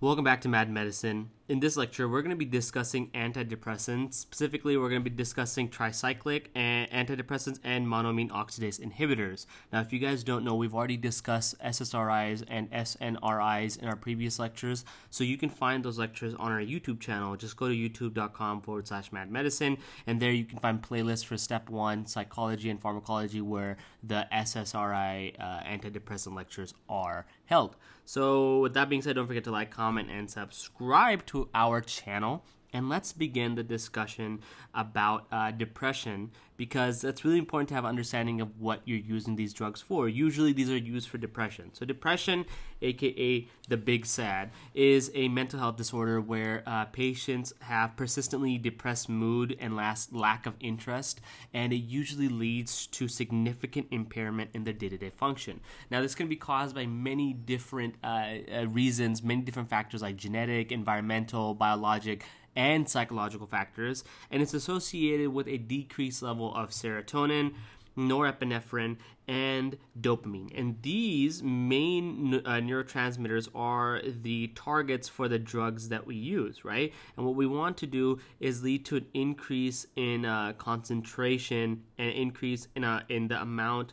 Welcome back to Mad Medicine. In this lecture, we're going to be discussing antidepressants. Specifically, we're going to be discussing tricyclic antidepressants and monoamine oxidase inhibitors. Now, if you guys don't know, we've already discussed SSRIs and SNRIs in our previous lectures, so you can find those lectures on our YouTube channel. Just go to youtube.com forward slash mad medicine, and there you can find playlists for step one, psychology and pharmacology, where the SSRI uh, antidepressant lectures are held. So, with that being said, don't forget to like, comment, and subscribe to our channel. And let's begin the discussion about uh, depression because it's really important to have understanding of what you're using these drugs for. Usually, these are used for depression. So, depression, aka the big sad, is a mental health disorder where uh, patients have persistently depressed mood and last lack of interest, and it usually leads to significant impairment in their day to day function. Now, this can be caused by many different uh, uh reasons, many different factors like genetic, environmental, biologic and psychological factors, and it's associated with a decreased level of serotonin, norepinephrine, and dopamine. And these main uh, neurotransmitters are the targets for the drugs that we use, right? And what we want to do is lead to an increase in uh, concentration and increase in, uh, in the amount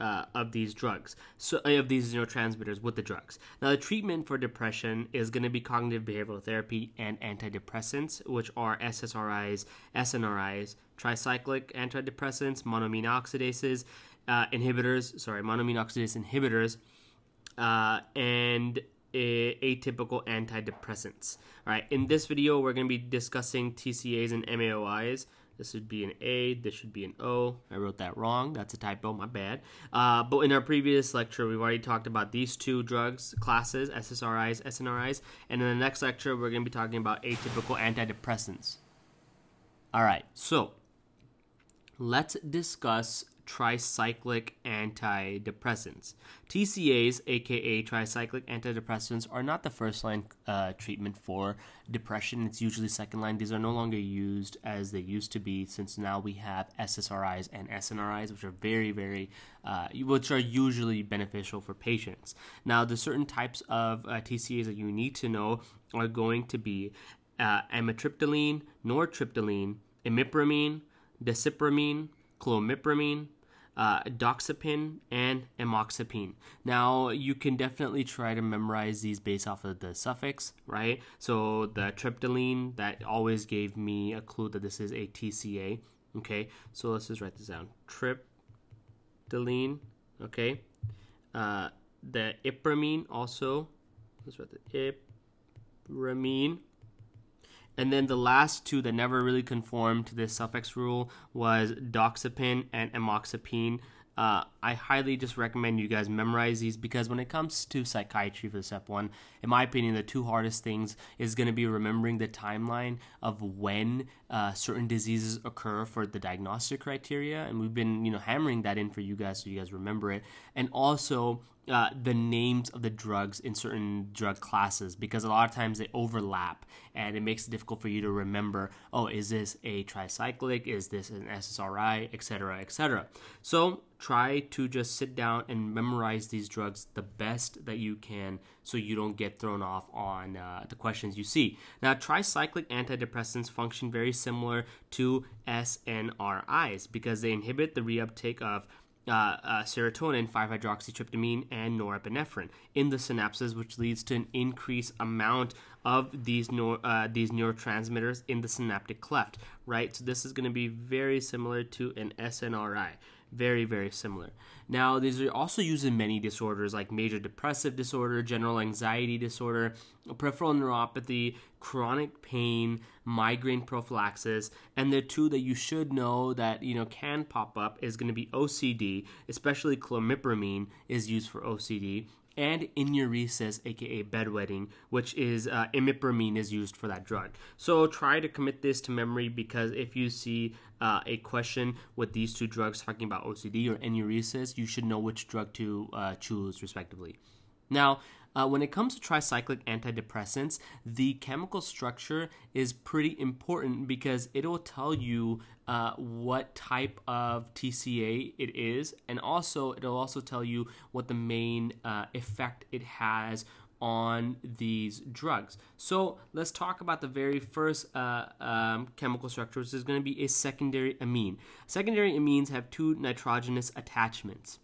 uh, of these drugs, so uh, of these neurotransmitters with the drugs. Now, the treatment for depression is going to be cognitive behavioral therapy and antidepressants, which are SSRIs, SNRIs, tricyclic antidepressants, monoamine oxidases, uh, inhibitors, sorry, monoamine oxidase inhibitors, uh, and atypical antidepressants. All right, in this video, we're going to be discussing TCAs and MAOIs. This would be an A. This should be an O. I wrote that wrong. That's a typo. My bad. Uh, but in our previous lecture, we've already talked about these two drugs classes, SSRIs, SNRIs. And in the next lecture, we're going to be talking about atypical antidepressants. All right. So let's discuss tricyclic antidepressants. TCAs, aka tricyclic antidepressants, are not the first line uh, treatment for depression. It's usually second line. These are no longer used as they used to be since now we have SSRIs and SNRIs, which are very, very, uh, which are usually beneficial for patients. Now, the certain types of uh, TCAs that you need to know are going to be uh, amitriptyline, nortriptyline, imipramine, desipramine, clomipramine, uh, doxepin, and amoxapine. Now, you can definitely try to memorize these based off of the suffix, right? So, the triptyline, that always gave me a clue that this is a TCA, okay? So, let's just write this down. Triptyline, okay? Uh, the ipramine also, let's write the ipramine, and then the last two that never really conformed to this suffix rule was doxepin and amoxapine. Uh, I highly just recommend you guys memorize these because when it comes to psychiatry for step one, in my opinion, the two hardest things is going to be remembering the timeline of when uh, certain diseases occur for the diagnostic criteria, and we've been you know hammering that in for you guys so you guys remember it, and also uh, the names of the drugs in certain drug classes because a lot of times they overlap and it makes it difficult for you to remember oh is this a tricyclic? Is this an ssri etc etc so try to just sit down and memorize these drugs the best that you can so you don't get thrown off on uh, the questions you see. Now tricyclic antidepressants function very similar to snris because they inhibit the reuptake of uh, uh, serotonin, 5-hydroxytryptamine, and norepinephrine in the synapses, which leads to an increased amount of these nor, uh, these neurotransmitters in the synaptic cleft. Right, so this is going to be very similar to an SNRI. Very, very similar. Now, these are also used in many disorders like major depressive disorder, general anxiety disorder, peripheral neuropathy, chronic pain, migraine prophylaxis, and the two that you should know that you know can pop up is going to be OCD, especially clomipramine is used for OCD, and enuresis, aka bedwetting, which is uh, imipramine is used for that drug. So try to commit this to memory because if you see uh, a question with these two drugs talking about OCD or enuresis, you should know which drug to uh, choose respectively. Now, uh, when it comes to tricyclic antidepressants, the chemical structure is pretty important because it will tell you uh, what type of TCA it is, and also it'll also tell you what the main uh, effect it has on these drugs. So let's talk about the very first uh, um, chemical structure, which is going to be a secondary amine. Secondary amines have two nitrogenous attachments.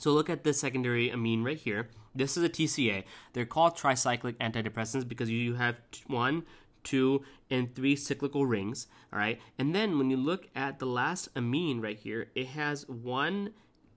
So look at this secondary amine right here. This is a TCA. They're called tricyclic antidepressants because you have one, two, and three cyclical rings. All right. And then when you look at the last amine right here, it has one,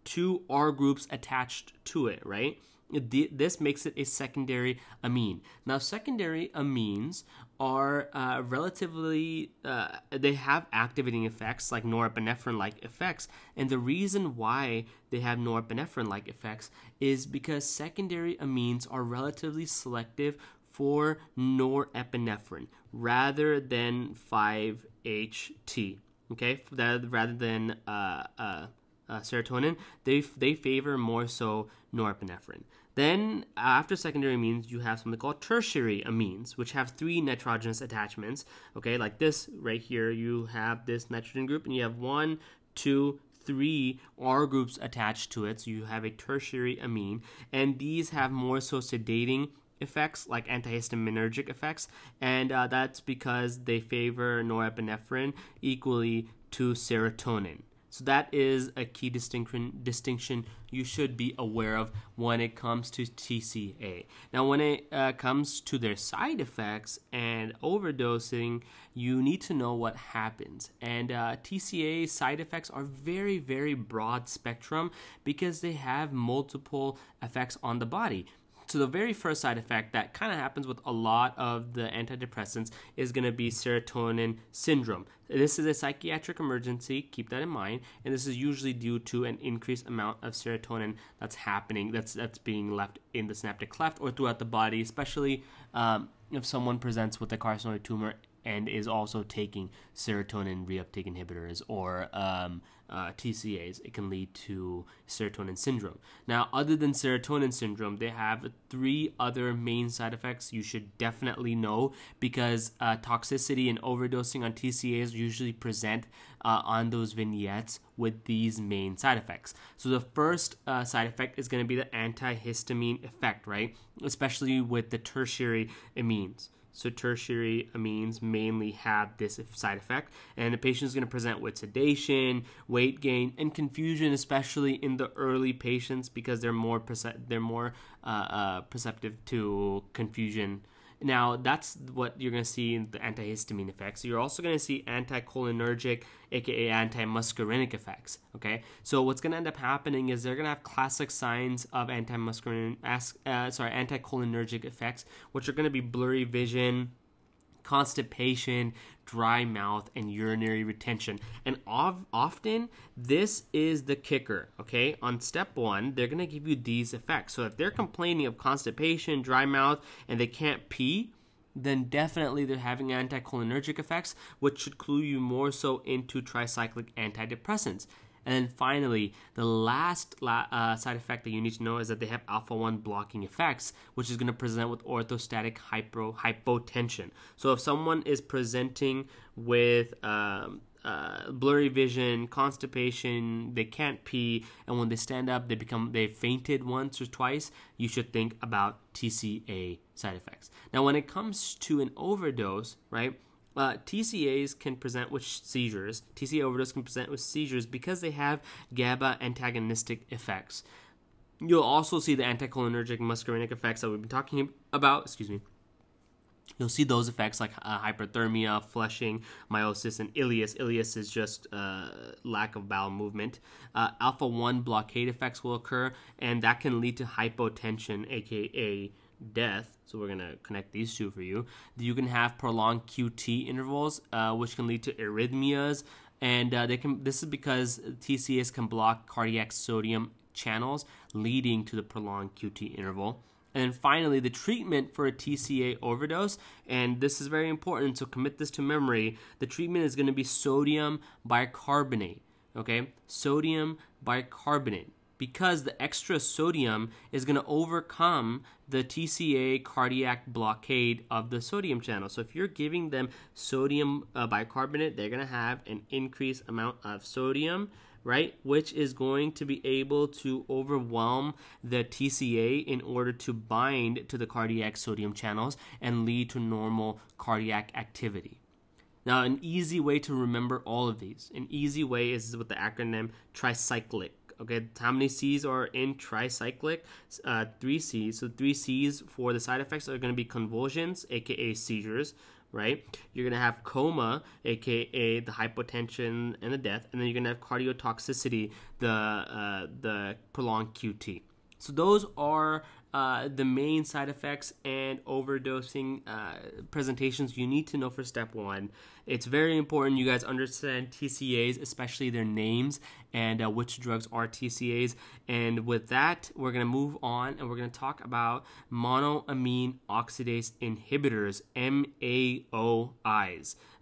two R groups attached to it, right? This makes it a secondary amine. Now, secondary amines are uh, relatively, uh, they have activating effects like norepinephrine like effects. And the reason why they have norepinephrine like effects is because secondary amines are relatively selective for norepinephrine rather than 5-HT. Okay, rather than uh, uh, uh, serotonin, they they favor more so norepinephrine. Then, after secondary amines, you have something called tertiary amines, which have three nitrogenous attachments. Okay, like this right here, you have this nitrogen group, and you have one, two, three R groups attached to it. So you have a tertiary amine, and these have more so sedating effects like antihistaminergic effects and uh, that's because they favor norepinephrine equally to serotonin so that is a key distinction distinction you should be aware of when it comes to TCA. Now, when it uh, comes to their side effects and overdosing, you need to know what happens. And uh, TCA side effects are very, very broad spectrum because they have multiple effects on the body. So the very first side effect that kind of happens with a lot of the antidepressants is going to be serotonin syndrome. This is a psychiatric emergency, keep that in mind, and this is usually due to an increased amount of serotonin that's happening, that's that's being left in the synaptic cleft or throughout the body, especially um, if someone presents with a carcinoid tumor and is also taking serotonin reuptake inhibitors or um, uh, TCAs, it can lead to serotonin syndrome. Now, other than serotonin syndrome, they have three other main side effects you should definitely know because uh, toxicity and overdosing on TCAs usually present uh, on those vignettes with these main side effects. So, the first uh, side effect is going to be the antihistamine effect, right? Especially with the tertiary amines. So tertiary amines mainly have this side effect, and the patient is going to present with sedation, weight gain, and confusion, especially in the early patients because they're more perce- they're more uh, uh, perceptive to confusion now, that's what you're going to see in the antihistamine effects. You're also going to see anticholinergic, aka antimuscarinic effects. Okay, so what's going to end up happening is they're going to have classic signs of antimuscarinic, uh, sorry, anticholinergic effects, which are going to be blurry vision, constipation, dry mouth, and urinary retention. And often, this is the kicker, okay? On step one, they're gonna give you these effects. So if they're complaining of constipation, dry mouth, and they can't pee, then definitely they're having anticholinergic effects, which should clue you more so into tricyclic antidepressants. And then finally, the last uh, side effect that you need to know is that they have alpha 1 blocking effects, which is going to present with orthostatic hypo- hypotension. So if someone is presenting with um, uh, blurry vision, constipation, they can't pee, and when they stand up, they become they fainted once or twice. You should think about TCA side effects. Now, when it comes to an overdose, right? Uh, TCAs can present with seizures. TCA overdose can present with seizures because they have GABA antagonistic effects. You'll also see the anticholinergic muscarinic effects that we've been talking about. Excuse me. You'll see those effects like uh, hyperthermia, flushing, miosis, and ileus. Ileus is just uh, lack of bowel movement. Uh, alpha 1 blockade effects will occur, and that can lead to hypotension, aka death. So we're gonna connect these two for you. You can have prolonged QT intervals, uh, which can lead to arrhythmias, and uh, they can. This is because TCS can block cardiac sodium channels, leading to the prolonged QT interval. And then finally, the treatment for a TCA overdose, and this is very important, so commit this to memory. The treatment is going to be sodium bicarbonate. Okay, sodium bicarbonate because the extra sodium is going to overcome the TCA cardiac blockade of the sodium channel. So if you're giving them sodium uh, bicarbonate, they're going to have an increased amount of sodium right? Which is going to be able to overwhelm the TCA in order to bind to the cardiac sodium channels and lead to normal cardiac activity. Now, an easy way to remember all of these, an easy way is with the acronym tricyclic. Okay, how many C's are in tricyclic? Uh, three C's. So three C's for the side effects are going to be convulsions, aka seizures, right? You're gonna have coma, aka the hypotension and the death, and then you're gonna have cardiotoxicity, the uh, the prolonged QT. So those are uh, the main side effects and overdosing uh, presentations you need to know for step one. It's very important you guys understand TCAs, especially their names and uh, which drugs are TCAs. And with that, we're going to move on and we're going to talk about monoamine oxidase inhibitors, MAOIs.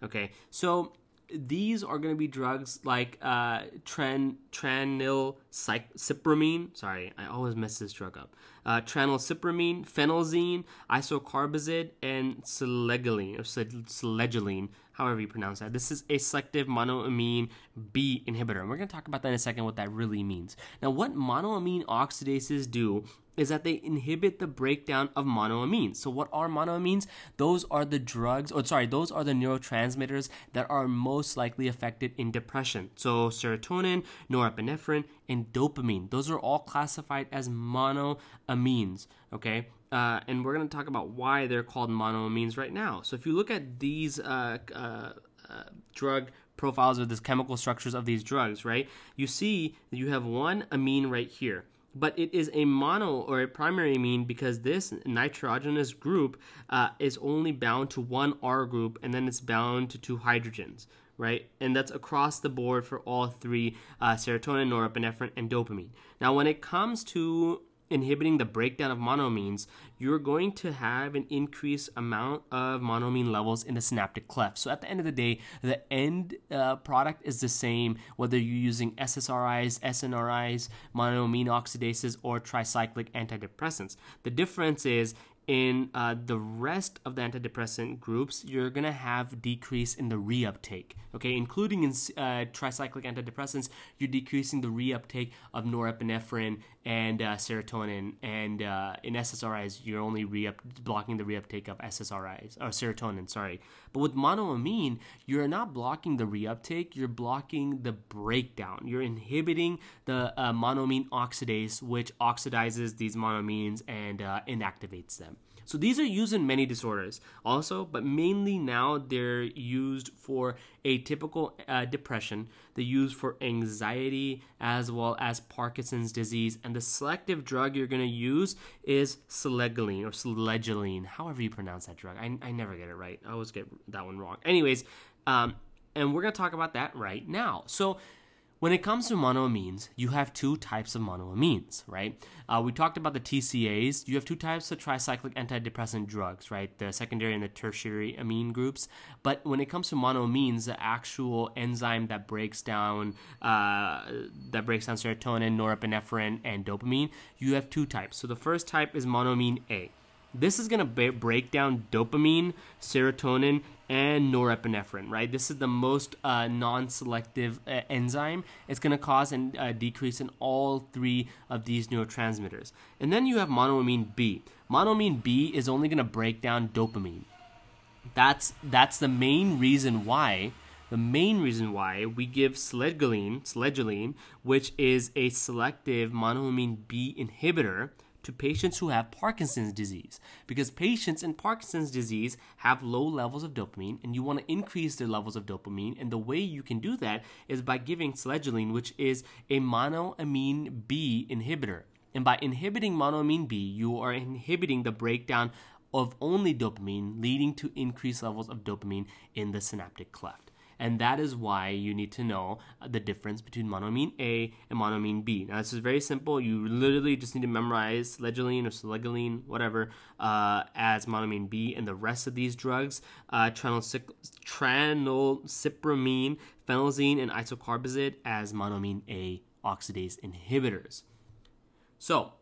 Okay, so these are going to be drugs like uh, tran tranylcypromine. Sorry, I always mess this drug up. Uh, tranylcypromine, phenelzine, isocarboxazid, and selegiline or selegiline, however you pronounce that. This is a selective monoamine B inhibitor, and we're going to talk about that in a second. What that really means. Now, what monoamine oxidases do is that they inhibit the breakdown of monoamines. So what are monoamines? Those are the drugs, or sorry, those are the neurotransmitters that are most likely affected in depression. So serotonin, norepinephrine, and dopamine. Those are all classified as monoamines, okay? Uh, and we're going to talk about why they're called monoamines right now. So if you look at these uh, uh, uh drug profiles or the chemical structures of these drugs, right? You see you have one amine right here but it is a mono or a primary amine because this nitrogenous group uh, is only bound to one R group and then it's bound to two hydrogens, right? And that's across the board for all three uh, serotonin, norepinephrine, and dopamine. Now, when it comes to inhibiting the breakdown of monoamines, you're going to have an increased amount of monoamine levels in the synaptic cleft. So at the end of the day, the end uh, product is the same whether you're using SSRIs, SNRIs, monoamine oxidases, or tricyclic antidepressants. The difference is in uh, the rest of the antidepressant groups, you're going to have decrease in the reuptake. Okay, including in uh, tricyclic antidepressants, you're decreasing the reuptake of norepinephrine and uh, serotonin, and uh, in SSRIs, you're only re blocking the reuptake of SSRIs or serotonin. Sorry, but with monoamine, you're not blocking the reuptake; you're blocking the breakdown. You're inhibiting the uh, monoamine oxidase, which oxidizes these monoamines and uh, inactivates them. So these are used in many disorders also, but mainly now they're used for atypical uh, depression. They're used for anxiety as well as Parkinson's disease. And the selective drug you're going to use is selegiline or selegiline, however you pronounce that drug. I, I never get it right. I always get that one wrong. Anyways, um, and we're going to talk about that right now. So when it comes to monoamines, you have two types of monoamines, right? Uh, we talked about the TCAs. You have two types of tricyclic antidepressant drugs, right? The secondary and the tertiary amine groups. But when it comes to monoamines, the actual enzyme that breaks down uh, that breaks down serotonin, norepinephrine, and dopamine, you have two types. So the first type is monoamine A. This is going to break down dopamine, serotonin, and norepinephrine, right? This is the most uh, non selective uh, enzyme. It's going to cause a uh, decrease in all three of these neurotransmitters. And then you have monoamine B. Monoamine B is only going to break down dopamine. That's, that's the main reason why the main reason why we give selegiline, selegiline, which is a selective monoamine B inhibitor, to patients who have Parkinson's disease. Because patients in Parkinson's disease have low levels of dopamine and you want to increase their levels of dopamine. And the way you can do that is by giving selegiline which is a monoamine B inhibitor. And by inhibiting monoamine B you are inhibiting the breakdown of only dopamine leading to increased levels of dopamine in the synaptic cleft and that is why you need to know the difference between monoamine A and monoamine B. Now, this is very simple. You literally just need to memorize legiline or selegiline, whatever, uh, as monoamine B, and the rest of these drugs, uh, tranylcypromine, phenelzine, and isocarboxazid as monoamine A oxidase inhibitors. So,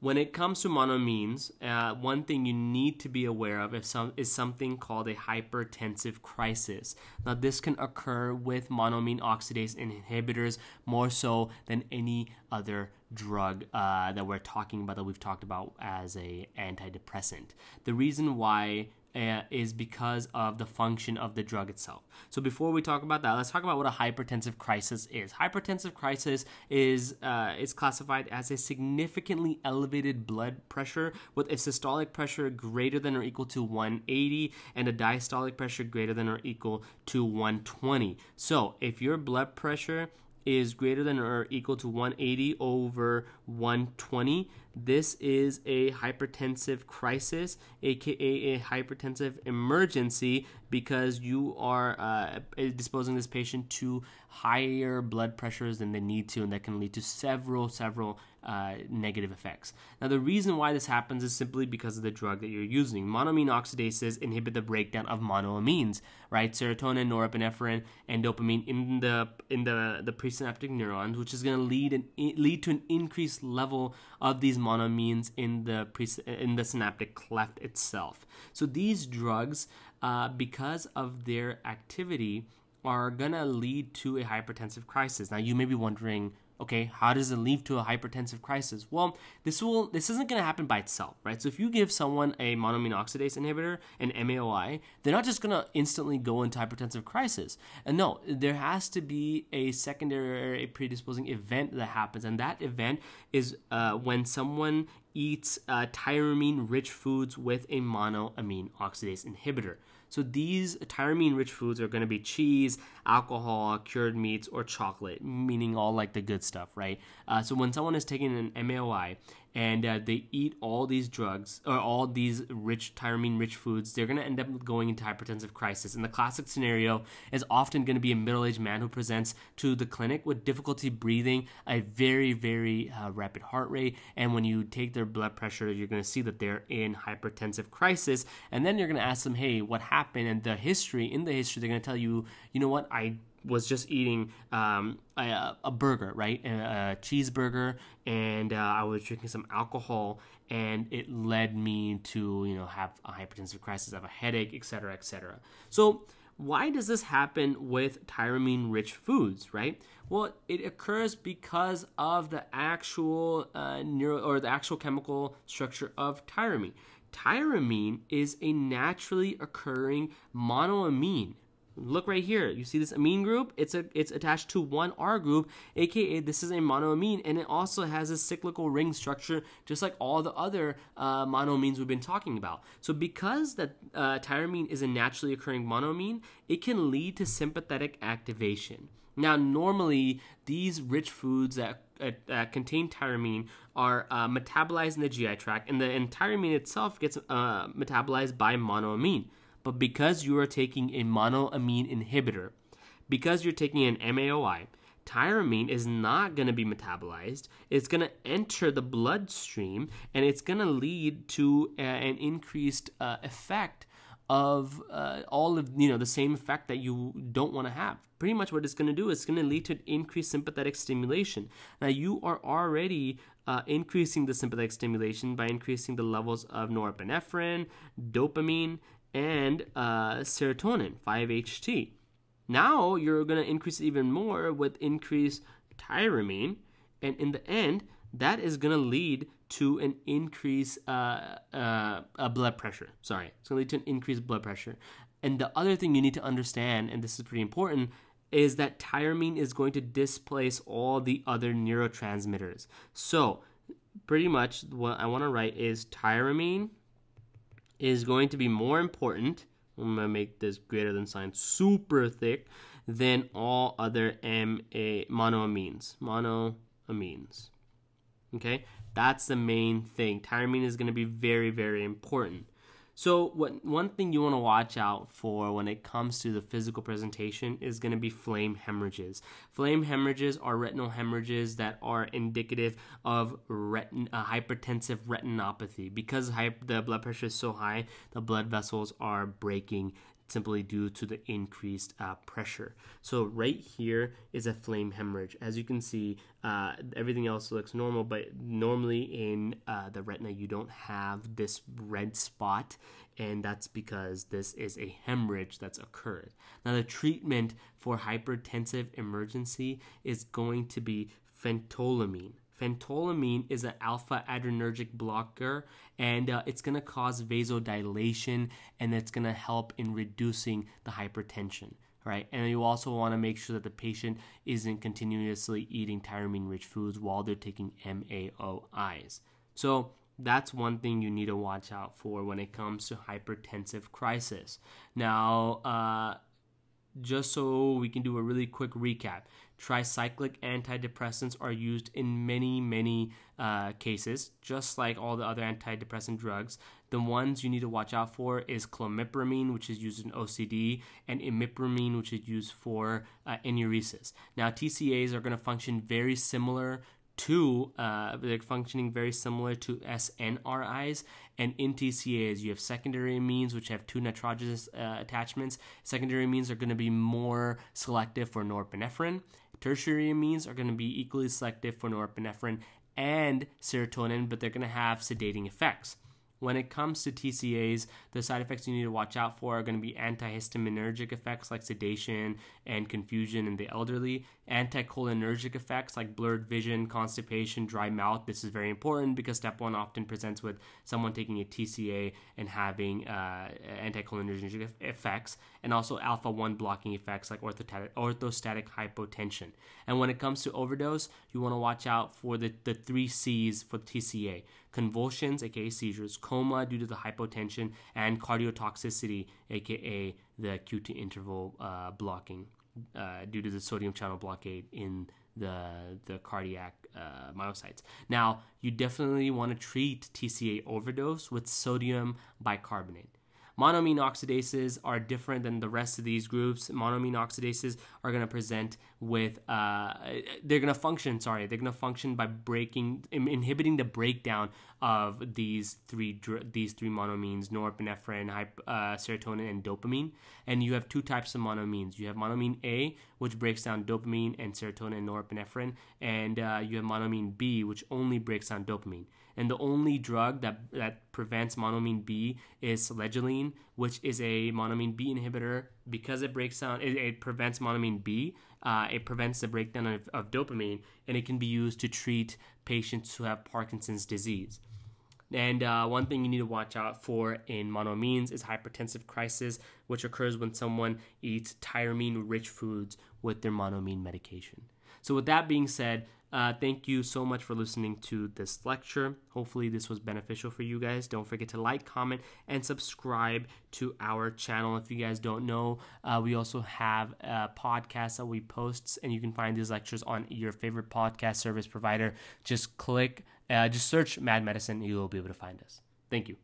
when it comes to monoamines, uh, one thing you need to be aware of is, some, is something called a hypertensive crisis. Now, this can occur with monoamine oxidase inhibitors more so than any other drug uh, that we're talking about that we've talked about as a antidepressant. The reason why uh, is because of the function of the drug itself. So before we talk about that, let's talk about what a hypertensive crisis is. Hypertensive crisis is uh, is classified as a significantly elevated blood pressure with a systolic pressure greater than or equal to 180 and a diastolic pressure greater than or equal to 120. So if your blood pressure is greater than or equal to 180 over 120 this is a hypertensive crisis, aka a hypertensive emergency, because you are uh, disposing this patient to higher blood pressures than they need to, and that can lead to several, several uh, negative effects. Now, the reason why this happens is simply because of the drug that you're using. Monoamine oxidases inhibit the breakdown of monoamines, right? Serotonin, norepinephrine, and dopamine in the in the the presynaptic neurons, which is going to lead an, lead to an increased level of these monoamines in the pre, in the synaptic cleft itself. So these drugs, uh, because of their activity, are gonna lead to a hypertensive crisis. Now you may be wondering, okay, how does it lead to a hypertensive crisis? Well, this will this isn't going to happen by itself, right? So if you give someone a monoamine oxidase inhibitor, an MAOI, they're not just going to instantly go into hypertensive crisis. And no, there has to be a secondary a predisposing event that happens, and that event is uh, when someone eats uh, tyramine-rich foods with a monoamine oxidase inhibitor. So these tyramine rich foods are going to be cheese, alcohol, cured meats, or chocolate, meaning all like the good stuff, right? Uh, so when someone is taking an MAOI and uh, they eat all these drugs or all these rich tyramine rich foods, they're going to end up going into hypertensive crisis. And the classic scenario is often going to be a middle aged man who presents to the clinic with difficulty breathing, a very, very uh, rapid heart rate. And when you take their blood pressure, you're going to see that they're in hypertensive crisis. And then you're going to ask them, hey, what happened? And the history, in the history, they're going to tell you, you know what, I was just eating um, a, a, burger, right? A, a cheeseburger, and uh, I was drinking some alcohol, and it led me to, you know, have a hypertensive crisis, have a headache, etc., etc. So, why does this happen with tyramine-rich foods, right? Well, it occurs because of the actual uh, neuro or the actual chemical structure of tyramine. Tyramine is a naturally occurring monoamine Look right here. You see this amine group? It's a it's attached to one R group, aka this is a monoamine, and it also has a cyclical ring structure, just like all the other uh, monoamines we've been talking about. So because that uh, tyramine is a naturally occurring monoamine, it can lead to sympathetic activation. Now, normally these rich foods that uh, contain tyramine are uh, metabolized in the GI tract, and the and tyramine itself gets uh, metabolized by monoamine. But because you are taking a monoamine inhibitor, because you're taking an MAOI, tyramine is not going to be metabolized. It's going to enter the bloodstream and it's going to lead to a, an increased uh, effect of uh, all of you know the same effect that you don't want to have. Pretty much what it's going to do is going to lead to increased sympathetic stimulation. Now you are already uh, increasing the sympathetic stimulation by increasing the levels of norepinephrine, dopamine, and uh, serotonin, 5-HT. Now you're going to increase even more with increased tyramine, and in the end, that is going to lead to an increase uh, uh, blood pressure. Sorry, it's going to lead to an increased blood pressure. And the other thing you need to understand, and this is pretty important, is that tyramine is going to displace all the other neurotransmitters. So, pretty much what I want to write is tyramine is going to be more important. I'm going to make this greater than sign super thick than all other MA monoamines. Monoamines. Okay? That's the main thing. Tyramine is going to be very, very important. So, what one thing you want to watch out for when it comes to the physical presentation is going to be flame hemorrhages. Flame hemorrhages are retinal hemorrhages that are indicative of retin- uh, hypertensive retinopathy. Because hy- the blood pressure is so high, the blood vessels are breaking simply due to the increased uh, pressure. So right here is a flame hemorrhage. As you can see, uh, everything else looks normal, but normally in uh, the retina you don't have this red spot, and that's because this is a hemorrhage that's occurred. Now the treatment for hypertensive emergency is going to be phentolamine. Phentolamine is an alpha adrenergic blocker and uh, it's going to cause vasodilation and it's going to help in reducing the hypertension right? And you also want to make sure that the patient isn't continuously eating tyramine rich foods while they're taking MAOIs. So that's one thing you need to watch out for when it comes to hypertensive crisis. Now, uh, just so we can do a really quick recap, tricyclic antidepressants are used in many, many uh, cases, just like all the other antidepressant drugs. The ones you need to watch out for is clomipramine, which is used in OCD, and imipramine, which is used for uh, enuresis. Now, TCAs are going to function very similar to uh, they're functioning very similar to SNRIs and in TCAs you have secondary amines which have two nitrogenous uh, attachments secondary amines are going to be more selective for norepinephrine tertiary amines are going to be equally selective for norepinephrine and serotonin but they're going to have sedating effects when it comes to TCAs, the side effects you need to watch out for are going to be antihistaminergic effects like sedation and confusion in the elderly, anticholinergic effects like blurred vision, constipation, dry mouth. This is very important because step one often presents with someone taking a TCA and having uh, anticholinergic effects, and also alpha 1 blocking effects like orthostatic, orthostatic hypotension. And when it comes to overdose, you want to watch out for the, the three C's for TCA convulsions, aka seizures, coma due to the hypotension, and cardiotoxicity, aka the QT interval uh, blocking uh, due to the sodium channel blockade in the the cardiac uh, myocytes. Now, you definitely want to treat TCA overdose with sodium bicarbonate. Monoamine oxidases are different than the rest of these groups. Monoamine oxidases are going to present with, uh, they're going to function, sorry, they're going to function by breaking, inhibiting the breakdown of these three these three monoamines, norepinephrine, uh, serotonin, and dopamine. And you have two types of monoamines. You have monoamine A, which breaks down dopamine and serotonin and norepinephrine, and uh, you have monoamine B, which only breaks down dopamine. And the only drug that that prevents monoamine B is selegiline, which is a monoamine B inhibitor. Because it breaks down, it, it prevents monoamine B. Uh, it prevents the breakdown of, of dopamine, and it can be used to treat patients who have Parkinson's disease. And uh, one thing you need to watch out for in monoamines is hypertensive crisis, which occurs when someone eats tyramine rich foods with their monoamine medication. So, with that being said, uh, thank you so much for listening to this lecture. Hopefully, this was beneficial for you guys. Don't forget to like, comment, and subscribe to our channel. If you guys don't know, uh, we also have a podcast that we post, and you can find these lectures on your favorite podcast service provider. Just click, uh, just search Mad Medicine, and you will be able to find us. Thank you.